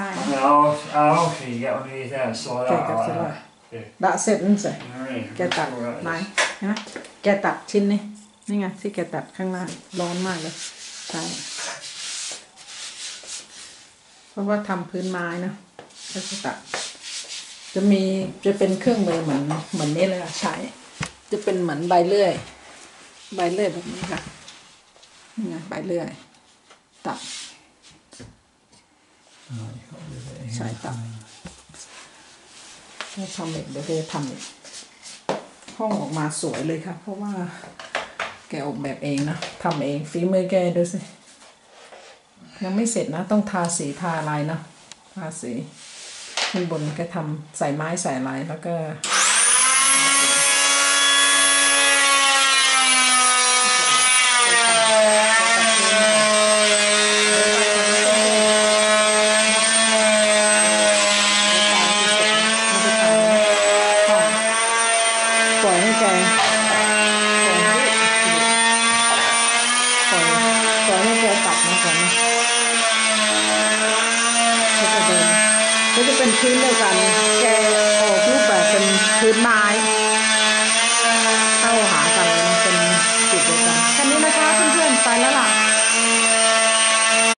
นะ I'll, I'll actually get one of these there and sort แก that กับ out. สลาย Yeah. ดะเสร็จนั่นสิ You know what I mean? แกตัด Sort out ไหน this. เห็นไหมแกตัดชิ้นนี้นี่ไงที่แกตัดข้างล่างร้อนมากเลยใช่เพราะว่าทำพื้นไม้นะก็จะตัด จะมีจะเป็นเครื่องมือเหมือนเหมือนนี้เลยอะใช้ จะเป็นเหมือนใบเลื่อย ใบเลื่อยแบบนี้ค่ะนี่ไงใบเลื่อย ตัด Oh, you got rid of it here. ใช้ตัดถ้าทำอีกเดี๋ยวจะทำอีกห้องออกมาสวยเลยค่ะ เพราะว่าแกออกแบบเองนะทำเองฝีมือแกดูสิ ยังไม่เสร็จนะ ต้องทาสีทาอะไรเนาะทาสีข้างบนก็ทำใส่ไม้ใส่อะไรแล้วก็ปล่อยให้แกปล่อยปล่อยให้แก ตัดมาก่อนนะก็จะเป็นก็จะเป็นพื้นเดียวกัน แกออกรูปแบบเป็นพื้นไม้